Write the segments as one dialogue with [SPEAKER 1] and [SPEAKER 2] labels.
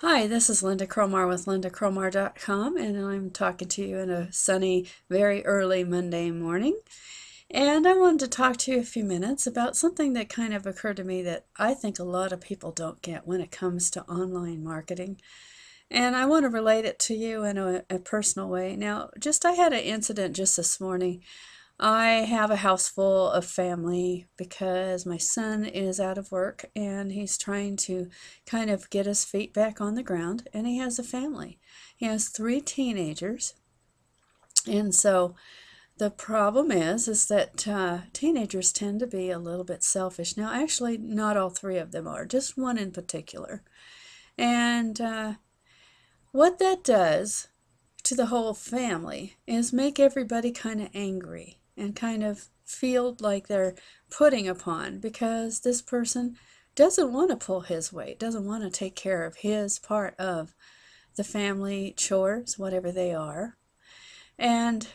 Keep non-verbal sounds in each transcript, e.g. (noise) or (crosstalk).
[SPEAKER 1] Hi, this is Lynda Cromar with lyndacromar.com, and I'm talking to you in a sunny, very early Monday morning. And I wanted to talk to you a few minutes about something that kind of occurred to me that I think a lot of people don't get when it comes to online marketing. And I want to relate it to you in a, a personal way. Now, just I had an incident just this morning I have a house full of family because my son is out of work and he's trying to kind of get his feet back on the ground and he has a family. He has three teenagers. And so the problem is is that uh, teenagers tend to be a little bit selfish. Now actually not all three of them are, just one in particular. And uh, what that does to the whole family is make everybody kind of angry and kind of feel like they're putting upon because this person doesn't want to pull his weight, doesn't want to take care of his part of the family chores, whatever they are. And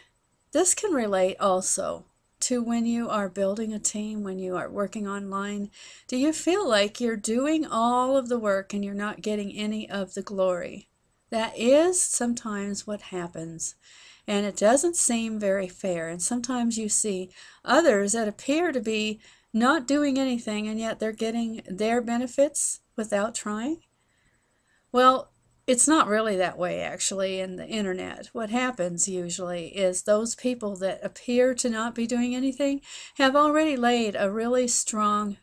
[SPEAKER 1] this can relate also to when you are building a team, when you are working online. Do you feel like you're doing all of the work and you're not getting any of the glory? That is sometimes what happens and it doesn't seem very fair. And sometimes you see others that appear to be not doing anything and yet they're getting their benefits without trying. Well, it's not really that way actually in the internet. What happens usually is those people that appear to not be doing anything have already laid a really strong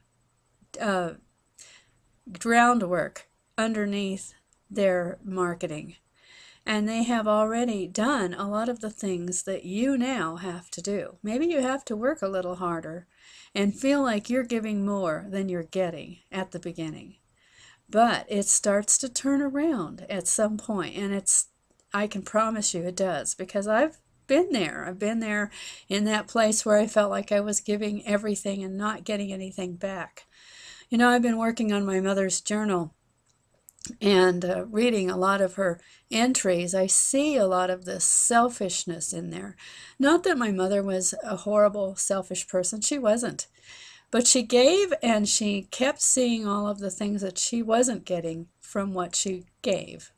[SPEAKER 1] uh, groundwork underneath their marketing and they have already done a lot of the things that you now have to do. Maybe you have to work a little harder and feel like you're giving more than you're getting at the beginning. But it starts to turn around at some point, and it's I can promise you it does because I've been there. I've been there in that place where I felt like I was giving everything and not getting anything back. You know, I've been working on my mother's journal and uh, reading a lot of her entries, I see a lot of this selfishness in there. Not that my mother was a horrible, selfish person, she wasn't. But she gave and she kept seeing all of the things that she wasn't getting from what she gave.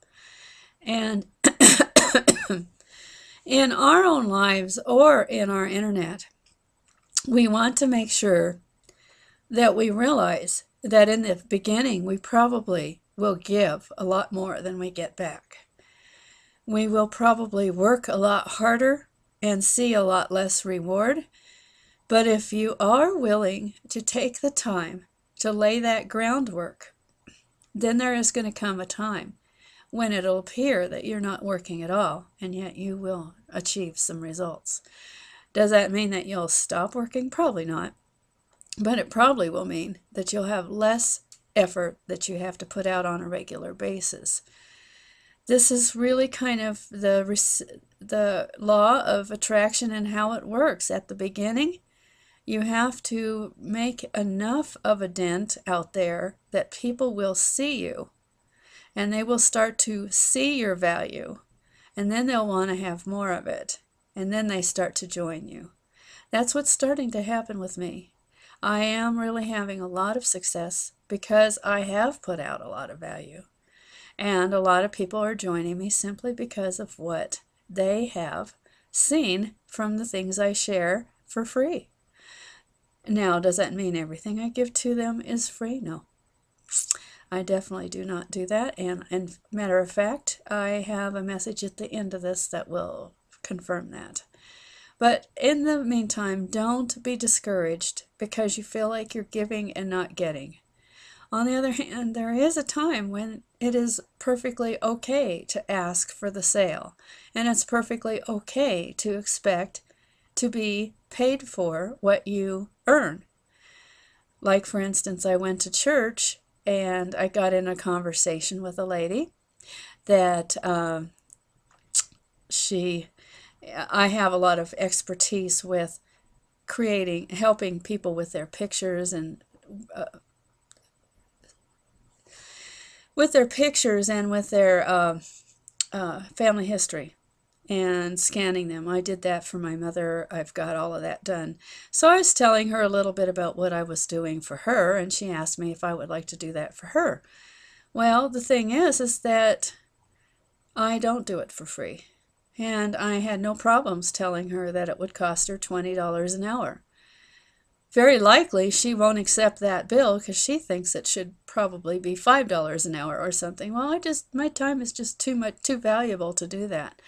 [SPEAKER 1] And (coughs) in our own lives or in our internet, we want to make sure that we realize that in the beginning we probably will give a lot more than we get back. We will probably work a lot harder and see a lot less reward. But if you are willing to take the time to lay that groundwork, then there is going to come a time when it'll appear that you're not working at all, and yet you will achieve some results. Does that mean that you'll stop working? Probably not. But it probably will mean that you'll have less effort that you have to put out on a regular basis. This is really kind of the the law of attraction and how it works. At the beginning, you have to make enough of a dent out there that people will see you and they will start to see your value and then they'll want to have more of it and then they start to join you. That's what's starting to happen with me. I am really having a lot of success because I have put out a lot of value. And a lot of people are joining me simply because of what they have seen from the things I share for free. Now, does that mean everything I give to them is free? No. I definitely do not do that. And, and matter of fact, I have a message at the end of this that will confirm that. But in the meantime, don't be discouraged because you feel like you're giving and not getting. On the other hand, there is a time when it is perfectly okay to ask for the sale, and it's perfectly okay to expect to be paid for what you earn. Like, for instance, I went to church and I got in a conversation with a lady that um, she I have a lot of expertise with creating, helping people with their pictures and uh, with their pictures and with their uh, uh, family history and scanning them. I did that for my mother. I've got all of that done. So I was telling her a little bit about what I was doing for her, and she asked me if I would like to do that for her. Well, the thing is, is that I don't do it for free. And I had no problems telling her that it would cost her $20 an hour. Very likely she won't accept that bill because she thinks it should probably be $5 an hour or something. Well, I just, my time is just too much, too valuable to do that.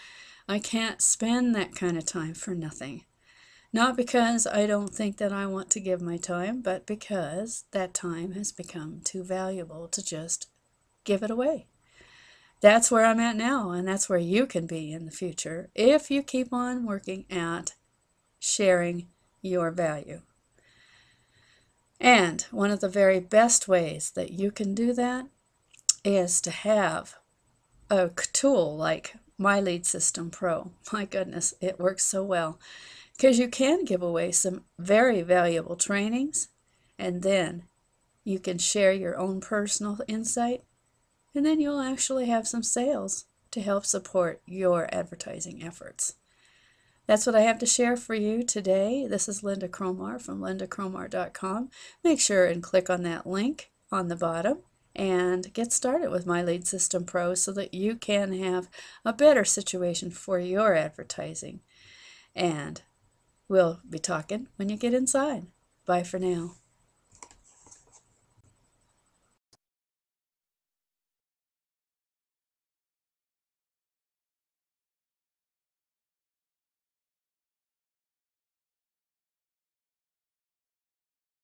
[SPEAKER 1] I can't spend that kind of time for nothing. Not because I don't think that I want to give my time, but because that time has become too valuable to just give it away. That's where I'm at now, and that's where you can be in the future if you keep on working at sharing your value. And one of the very best ways that you can do that is to have a tool like My Lead System Pro. My goodness, it works so well because you can give away some very valuable trainings and then you can share your own personal insight and then you'll actually have some sales to help support your advertising efforts. That's what I have to share for you today. This is Lynda Cromar from lyndacromar.com. Make sure and click on that link on the bottom and get started with My Lead System Pro so that you can have a better situation for your advertising. And we'll be talking when you get inside. Bye for now.